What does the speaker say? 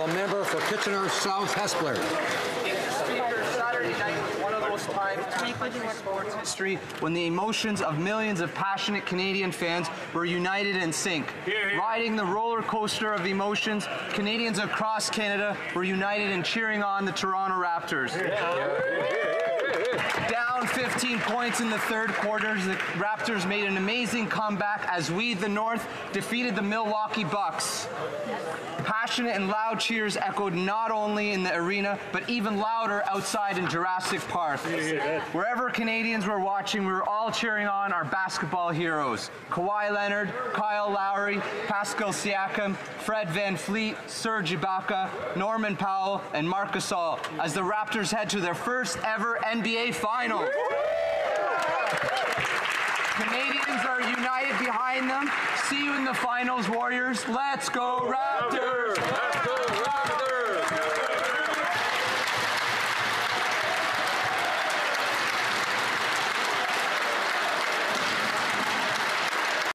Honourable Member for Kitchener South Hespeler. Saturday night was one of those times in sports history when the emotions of millions of passionate Canadian fans were united in sync. Riding the roller coaster of emotions, Canadians across Canada were united in cheering on the Toronto Raptors. Down 15 points in the third quarter, the Raptors made an amazing comeback as we, the North, defeated the Milwaukee Bucks. Passionate and loud cheers echoed not only in the arena, but even louder outside in Jurassic Park. Wherever Canadians were watching, we were all cheering on our basketball heroes. Kawhi Leonard, Kyle Lowry, Pascal Siakam, Fred Van Vleet, Serge Ibaka, Norman Powell, and Marc Gasol as the Raptors head to their first ever NBA final. Canadians are united behind them. See you in the finals, Warriors. Let's go, Raptors!